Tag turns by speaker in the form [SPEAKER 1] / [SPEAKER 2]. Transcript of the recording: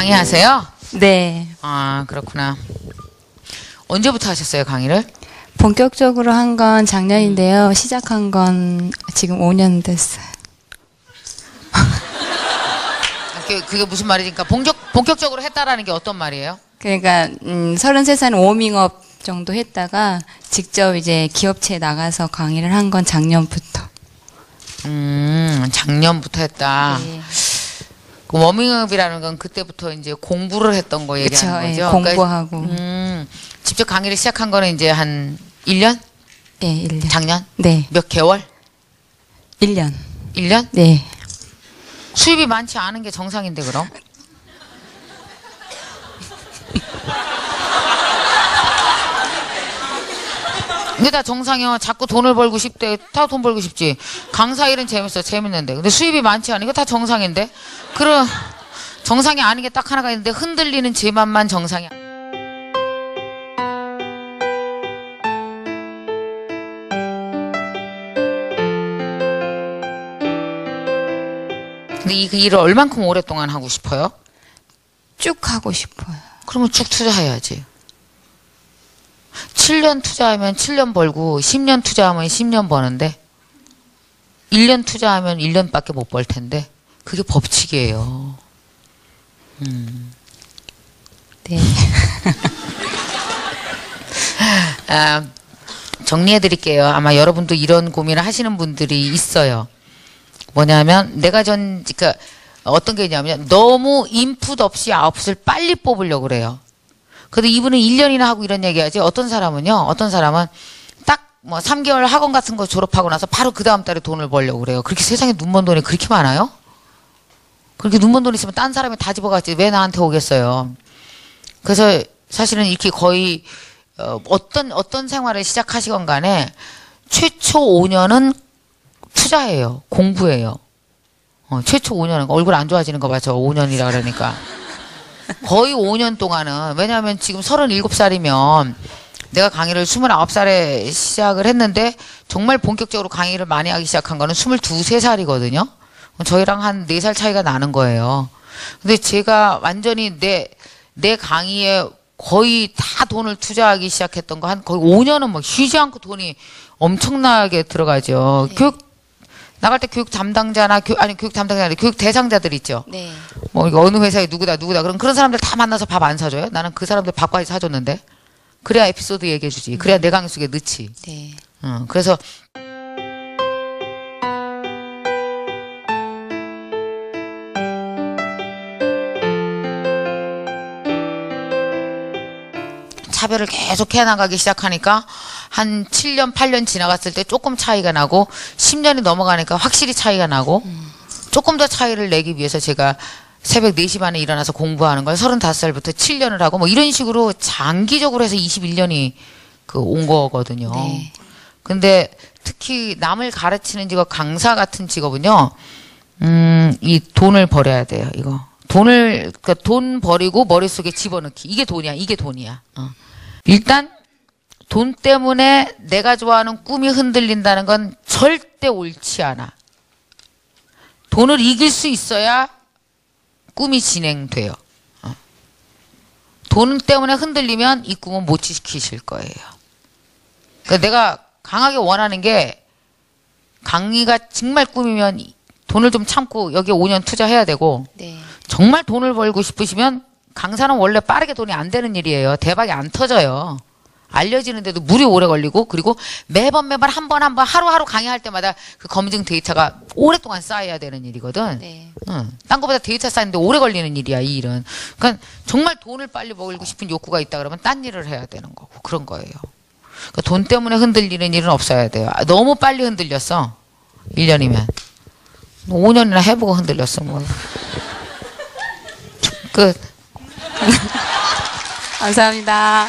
[SPEAKER 1] 강의하세요?
[SPEAKER 2] 네.
[SPEAKER 1] 아, 그렇구나. 언제부터 하셨어요, 강의를?
[SPEAKER 2] 본격적으로 한 건 작년인데요. 시작한 건 지금 5년 됐어요.
[SPEAKER 1] 그게, 그게 무슨 말이니까 본격, 본격적으로 했다라는 게 어떤 말이에요?
[SPEAKER 2] 그러니까 음, 33은 워밍업 정도 했다가 직접 이제 기업체에 나가서 강의를 한 건 작년부터.
[SPEAKER 1] 음, 작년부터 했다.
[SPEAKER 2] 네.
[SPEAKER 1] 그 워밍업이라는 건 그때부터 이제 공부를 했던 거 얘기하는
[SPEAKER 2] 그쵸, 예,
[SPEAKER 1] 거죠.
[SPEAKER 2] 공부하고.
[SPEAKER 1] 그러니까, 음, 직접 강의를 시작한 거는 이제 한 1년?
[SPEAKER 2] 네, 1년.
[SPEAKER 1] 작년?
[SPEAKER 2] 네,
[SPEAKER 1] 몇 개월?
[SPEAKER 2] 1년.
[SPEAKER 1] 1년?
[SPEAKER 2] 네.
[SPEAKER 1] 수입이 많지 않은 게 정상인데 그럼? 이게 다 정상이야. 자꾸 돈을 벌고 싶대. 다 돈 벌고 싶지. 강사 일은 재밌어. 재밌는데. 근데 수입이 많지 않은 이거 다 정상인데? 그럼 정상이 아닌 게 딱 하나가 있는데 흔들리는 제 맘만 정상이 아니야. 근데 이그 일을 얼만큼 오랫동안 하고 싶어요?
[SPEAKER 2] 쭉 하고 싶어요.
[SPEAKER 1] 그러면 쭉 투자해야지. 7년 투자하면 7년 벌고 10년 투자하면 10년 버는데 1년 투자하면 1년밖에 못 벌 텐데 그게 법칙이에요.
[SPEAKER 2] 네.
[SPEAKER 1] 아, 정리해 드릴게요. 아마 여러분도 이런 고민을 하시는 분들이 있어요. 뭐냐면 내가 전 그러니까 어떤 게 있냐면 너무 인풋 없이 아웃풋을 빨리 뽑으려고 그래요. 근데 이분은 1년이나 하고 이런 얘기하지 어떤 사람은요. 어떤 사람은 딱 뭐 3개월 학원 같은 거 졸업하고 나서 바로 그 다음 달에 돈을 벌려고 그래요. 그렇게 세상에 눈먼 돈이 그렇게 많아요? 그렇게 눈먼 돈 있으면 딴 사람이 다 집어갔지 왜 나한테 오겠어요. 그래서 사실은 이렇게 거의 어, 어떤 어떤 생활을 시작하시건 간에 최초 5년은 투자예요. 공부예요. 어, 최초 5년은 얼굴 안 좋아지는 거 봐죠. 5년이라 그러니까. 거의 5년 동안은 왜냐하면 지금 37살이면 내가 강의를 29살에 시작을 했는데 정말 본격적으로 강의를 많이 하기 시작한 거는 22, 3살이거든요. 저희랑 한 4살 차이가 나는 거예요. 근데 제가 완전히 내, 내 강의에 거의 다 돈을 투자하기 시작했던 거 한 거의 5년은 막 쉬지 않고 돈이 엄청나게 들어가죠. 교육, 나갈 때 교육 담당자나, 교, 아니, 교육 담당자 아니라 교육 대상자들 있죠.
[SPEAKER 2] 네.
[SPEAKER 1] 뭐 이거 어느 회사에 누구다 누구다. 그럼 그런 사람들 다 만나서 밥 안 사줘요? 나는 그 사람들 밥까지 사줬는데. 그래야 에피소드 얘기해 주지. 그래야 내 강의 속에 넣지.
[SPEAKER 2] 네.
[SPEAKER 1] 어, 그래서 차별을 계속 해나가기 시작하니까 한 7년, 8년 지나갔을 때 조금 차이가 나고 10년이 넘어가니까 확실히 차이가 나고 조금 더 차이를 내기 위해서 제가 새벽 4시 반에 일어나서 공부하는 걸 35살부터 7년을 하고 뭐 이런 식으로 장기적으로 해서 21년이 그 온 거거든요.
[SPEAKER 2] 네.
[SPEAKER 1] 근데 특히 남을 가르치는 직업, 강사 같은 직업은요, 음, 이 돈을 버려야 돼요, 이거. 돈을, 그러니까 돈 버리고 머릿속에 집어넣기. 이게 돈이야, 이게 돈이야. 어. 일단, 돈 때문에 내가 좋아하는 꿈이 흔들린다는 건 절대 옳지 않아. 돈을 이길 수 있어야 꿈이 진행돼요. 어. 돈 때문에 흔들리면 이 꿈은 못 지키실 거예요. 그러니까 내가 강하게 원하는 게 강의가 정말 꿈이면 이- 돈을 좀 참고 여기에 5년 투자해야 되고
[SPEAKER 2] 네.
[SPEAKER 1] 정말 돈을 벌고 싶으시면 강사는 원래 빠르게 돈이 안 되는 일이에요. 대박이 안 터져요. 알려지는데도 무리 오래 걸리고 그리고 매번 매번 한 번 한 번 하루하루 강의할 때마다 그 검증 데이터가 오랫동안 쌓여야 되는 일이거든.
[SPEAKER 2] 네.
[SPEAKER 1] 응. 딴 거보다 데이터 쌓이는데 오래 걸리는 일이야, 이 일은. 그러니까 정말 돈을 빨리 벌고 싶은 욕구가 있다 그러면 딴 일을 해야 되는 거고 그런 거예요. 그러니까 돈 때문에 흔들리는 일은 없어야 돼요. 아, 너무 빨리 흔들렸어. 1년이면. 5년이나 해보고 흔들렸어, 뭐. 끝.
[SPEAKER 2] 감사합니다.